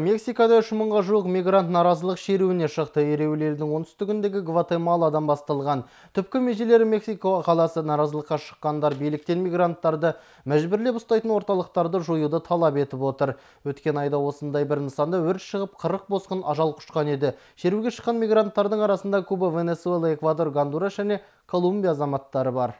Мексикада үш мыңға жуық мигрант наразылық шеруіне шықты. Ереуіл елдің оңтүстігіндегі Гватемаладан басталған. Түпкі межелері Мексика қаласы наразылыққа шыққандар биліктен мигранттарды мәжбүрлеп ұстайтын орталықтарды жоюды талап етіп отыр. Өткен айда осындай бір нысанда өрт шығып 40 босқын ажал құшқан еді. Шеруге шыққан мигранттардың арасында Куба, Венесуэла, Эквадор, Гондурас және Колумбия азаматтары бар.